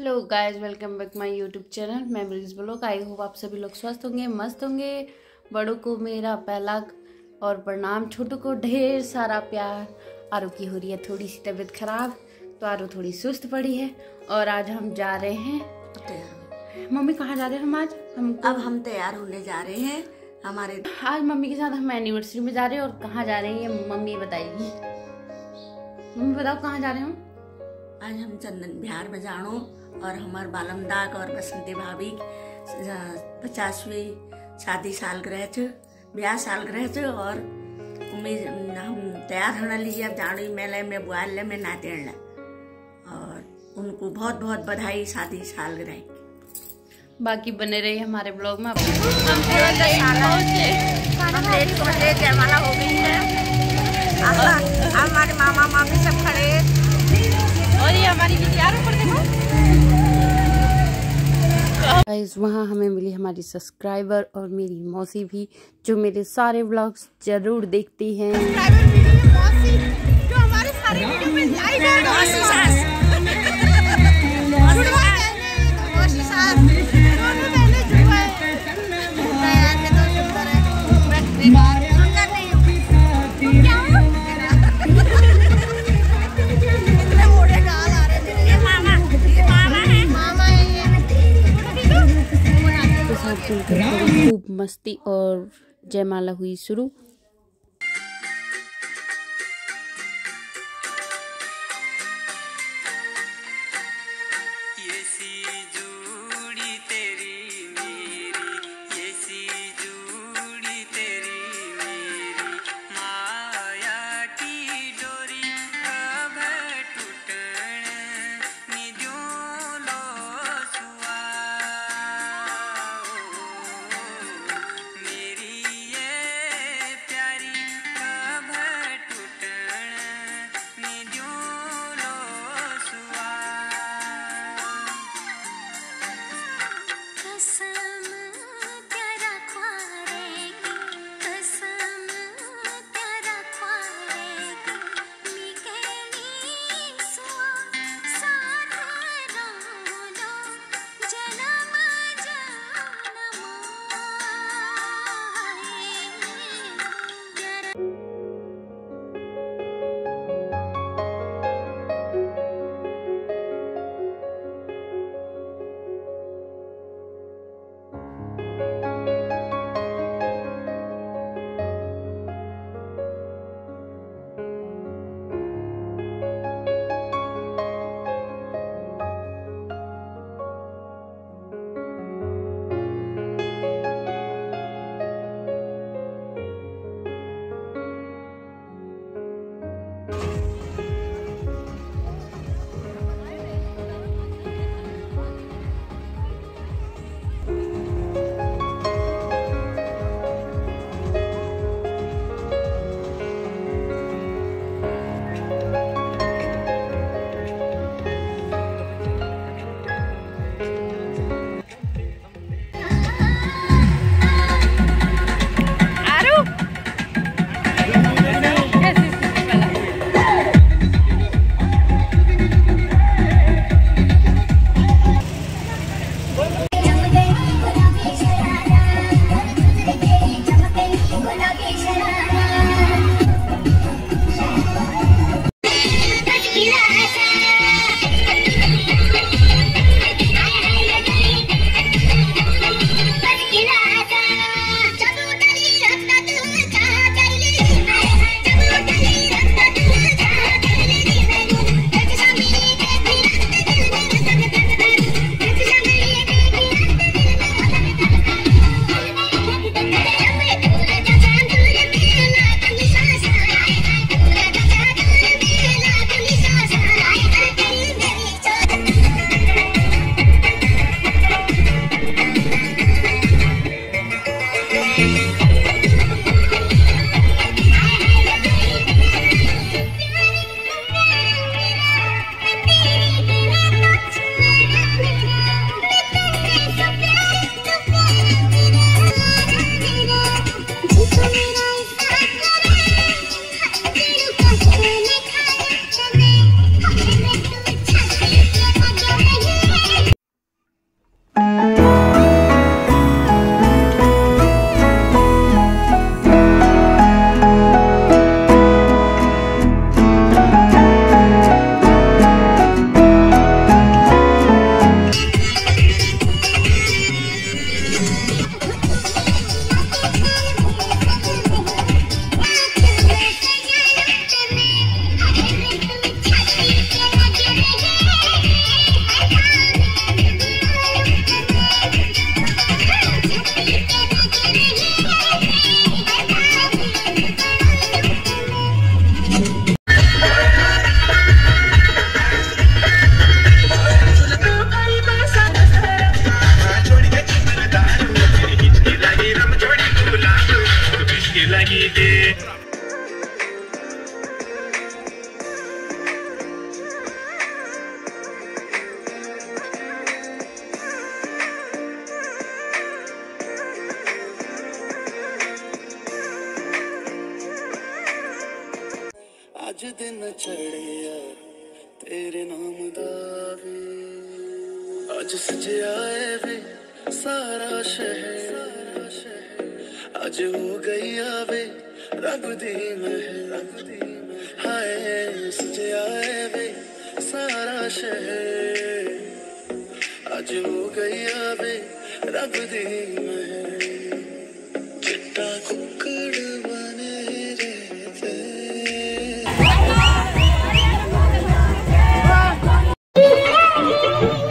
Hello guys welcome back my YouTube channel मैं Brij blog I hope आप सभी लोग स्वस्थ होंगे मस्त होंगे। बड़ों को मेरा पहला और प्रणाम छोटों को ढेर सारा प्यार। आरू की हो रही है थोड़ी सी तबीयत खराब तो आरू थोड़ी सुस्त पड़ी है। और आज हम जा रहे हैं। मम्मी कहाँ जा रहे हैं हम आज? हम अब हम तैयार होने जा रहे हैं हमारे आज मम्मी के साथ हम एनिवर्सरी में जा रहे हैं और कहाँ जा रहे हैं ये मम्मी बताएगी। मम्मी बताओ कहाँ जा रहे हो? आज हम चंदन बिहार में जानो और हमार बालमदाग और बसंती भाभी पचासवीं शादी साल ग्रह च ब्याह साल ग्रह च और उम्मीद हम तैयार होने लीजिए अब जानो मेले में बुआल में ना देना और उनको बहुत बहुत बधाई शादी साल ग्रह बाकी बने रही हमारे ब्लॉग में। जयमाला हो गई है। हमारे मामा मामी ऊपर देखो। गाइस वहाँ हमें मिली हमारी सब्सक्राइबर और मेरी मौसी भी जो मेरे सारे व्लॉग्स ज़रूर देखती हैं। मस्ती और जयमाला हुई शुरू। दिन चढ़िया तेरे नाम दावे अज सजया है वे सारा शहर अज हो गई आवे रब दी महर हाय सजया है वे सारा शहर अज हो गई आवे रब दी महर चिट्टा कुकड़